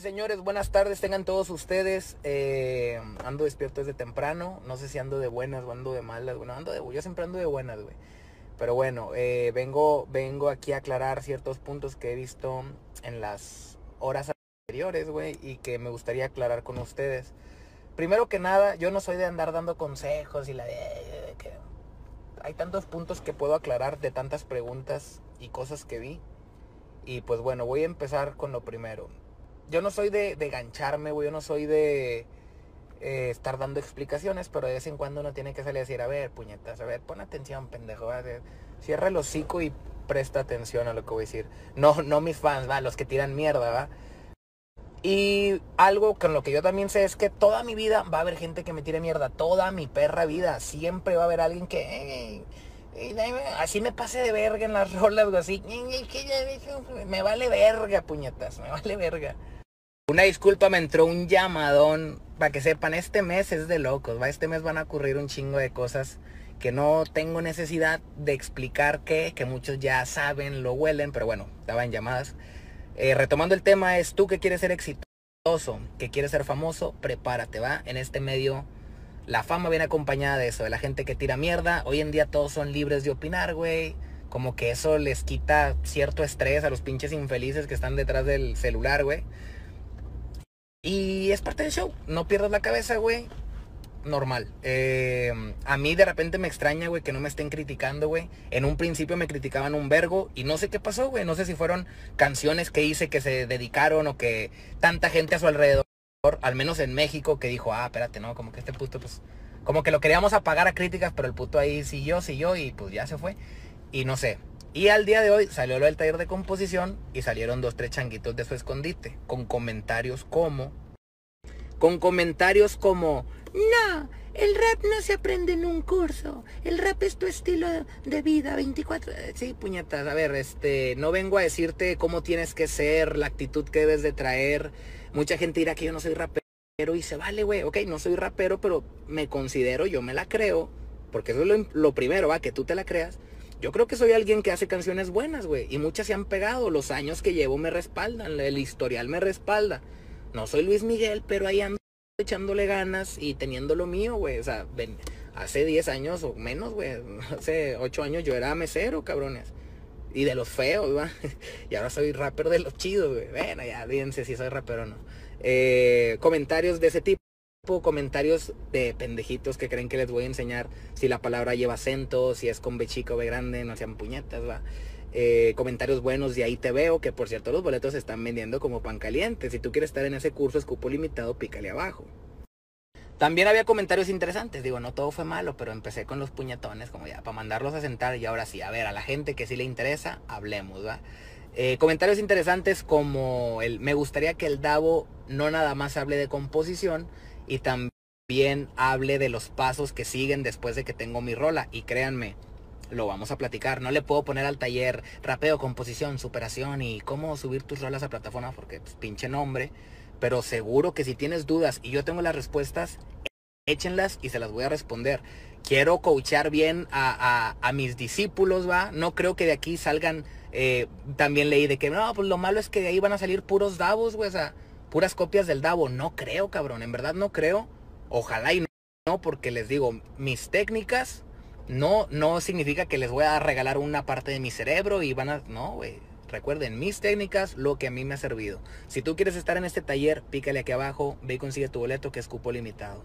Señores, buenas tardes, tengan todos ustedes. Eh, ando despierto desde temprano. No sé si ando de buenas o ando de malas. Bueno, ando de, yo siempre ando de buenas, güey. Pero bueno, eh, vengo, vengo aquí a aclarar ciertos puntos que he visto en las horas anteriores, güey, y que me gustaría aclarar con ustedes. Primero que nada, yo no soy de andar dando consejos y la de que hay tantos puntos que puedo aclarar de tantas preguntas y cosas que vi. Y pues bueno, voy a empezar con lo primero yo no soy de, de gancharme, güey, yo no soy de eh, estar dando explicaciones, pero de vez en cuando uno tiene que salir a decir, a ver, puñetas, a ver, pon atención, pendejo, cierra el hocico y presta atención a lo que voy a decir. No, no mis fans, va, los que tiran mierda, va. Y algo con lo que yo también sé es que toda mi vida va a haber gente que me tire mierda, toda mi perra vida, siempre va a haber alguien que... así me pase de verga en las rolas, así. Me vale verga, puñetas, me vale verga. Una disculpa, me entró un llamadón. Para que sepan, este mes es de locos. ¿va? Este mes van a ocurrir un chingo de cosas que no tengo necesidad de explicar qué, que muchos ya saben, lo huelen, pero bueno, daban llamadas. Eh, retomando el tema, es tú que quieres ser exitoso, que quieres ser famoso, prepárate, ¿va? En este medio, la fama viene acompañada de eso, de la gente que tira mierda. Hoy en día todos son libres de opinar, güey. Como que eso les quita cierto estrés a los pinches infelices que están detrás del celular, güey. Y es parte del show. No pierdas la cabeza, güey. Normal. Eh, a mí de repente me extraña, güey, que no me estén criticando, güey. En un principio me criticaban un vergo y no sé qué pasó, güey. No sé si fueron canciones que hice que se dedicaron o que tanta gente a su alrededor, al menos en México, que dijo, ah, espérate, no, como que este puto, pues, como que lo queríamos apagar a críticas, pero el puto ahí siguió, siguió y pues ya se fue. Y no sé, y al día de hoy salió lo del taller de composición y salieron dos, tres changuitos de su escondite con comentarios como... Con comentarios como... No, el rap no se aprende en un curso. El rap es tu estilo de vida 24. Sí, puñetas. A ver, este, no vengo a decirte cómo tienes que ser, la actitud que debes de traer. Mucha gente dirá que yo no soy rapero y se vale, güey. Ok, no soy rapero, pero me considero, yo me la creo. Porque eso es lo, lo primero, va, que tú te la creas. Yo creo que soy alguien que hace canciones buenas, güey. Y muchas se han pegado. Los años que llevo me respaldan. El historial me respalda. No soy Luis Miguel, pero ahí ando echándole ganas y teniendo lo mío, güey. O sea, hace 10 años o menos, güey. Hace 8 años yo era mesero, cabrones. Y de los feos, güey. Y ahora soy rapper de los chidos, güey. Bueno, ya, díganse si soy rapero o no. Eh, comentarios de ese tipo comentarios de pendejitos que creen que les voy a enseñar si la palabra lleva acento, si es con B chico o B grande, no sean puñetas, va. Eh, comentarios buenos y ahí te veo, que por cierto los boletos se están vendiendo como pan caliente. Si tú quieres estar en ese curso, escupo limitado, pícale abajo. También había comentarios interesantes, digo, no todo fue malo, pero empecé con los puñetones, como ya, para mandarlos a sentar y ahora sí, a ver, a la gente que sí le interesa, hablemos, ¿va? Eh, comentarios interesantes como el, me gustaría que el Davo no nada más hable de composición, y también hable de los pasos que siguen después de que tengo mi rola. Y créanme, lo vamos a platicar. No le puedo poner al taller rapeo, composición, superación y cómo subir tus rolas a plataforma porque pues, pinche nombre. Pero seguro que si tienes dudas y yo tengo las respuestas, échenlas y se las voy a responder. Quiero coachar bien a, mis discípulos, ¿va? No creo que de aquí salgan, eh, también leí de que, no, pues lo malo es que de ahí van a salir puros davos, güey. O sea, puras copias del Davo. No creo, cabrón. En verdad no creo. Ojalá y no, porque les digo, mis técnicas no, no significa que les voy a regalar una parte de mi cerebro y van a... No, güey. Recuerden, mis técnicas, lo que a mí me ha servido. Si tú quieres estar en este taller, pícale aquí abajo, ve y consigue tu boleto que es cupo limitado.